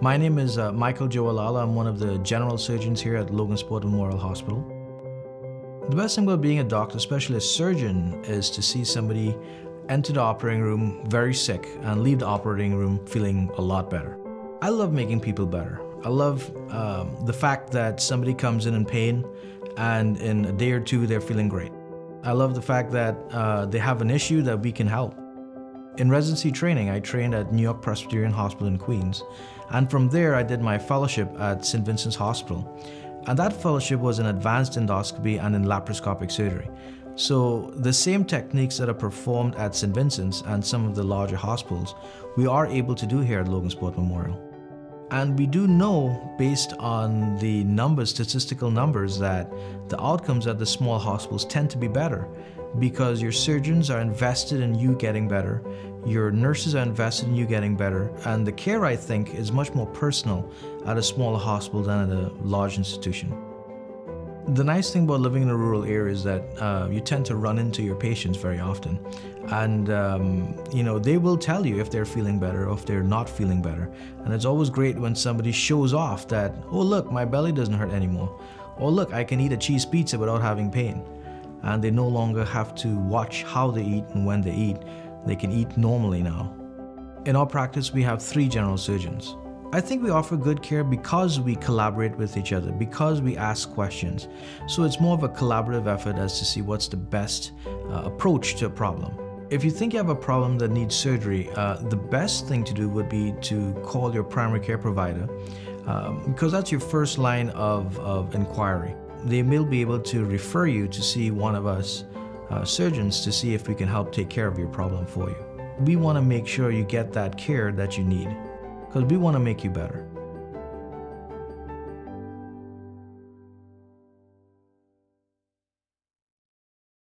My name is uh, Michael Lalla. I'm one of the general surgeons here at Logansport Memorial Hospital. The best thing about being a doctor, especially a surgeon, is to see somebody enter the operating room very sick and leave the operating room feeling a lot better. I love making people better. I love um, the fact that somebody comes in in pain and in a day or two they're feeling great. I love the fact that uh, they have an issue that we can help. In residency training, I trained at New York Presbyterian Hospital in Queens, and from there I did my fellowship at St. Vincent's Hospital. And that fellowship was in advanced endoscopy and in laparoscopic surgery. So the same techniques that are performed at St. Vincent's and some of the larger hospitals, we are able to do here at Logansport Memorial. And we do know, based on the numbers, statistical numbers, that the outcomes at the small hospitals tend to be better because your surgeons are invested in you getting better, your nurses are invested in you getting better, and the care, I think, is much more personal at a smaller hospital than at a large institution. The nice thing about living in a rural area is that uh, you tend to run into your patients very often. And, um, you know, they will tell you if they're feeling better or if they're not feeling better. And it's always great when somebody shows off that, oh, look, my belly doesn't hurt anymore. Or look, I can eat a cheese pizza without having pain. And they no longer have to watch how they eat and when they eat. They can eat normally now. In our practice, we have three general surgeons. I think we offer good care because we collaborate with each other, because we ask questions. So it's more of a collaborative effort as to see what's the best uh, approach to a problem. If you think you have a problem that needs surgery, uh, the best thing to do would be to call your primary care provider um, because that's your first line of, of inquiry. They will be able to refer you to see one of us uh, surgeons to see if we can help take care of your problem for you. We want to make sure you get that care that you need because we want to make you better.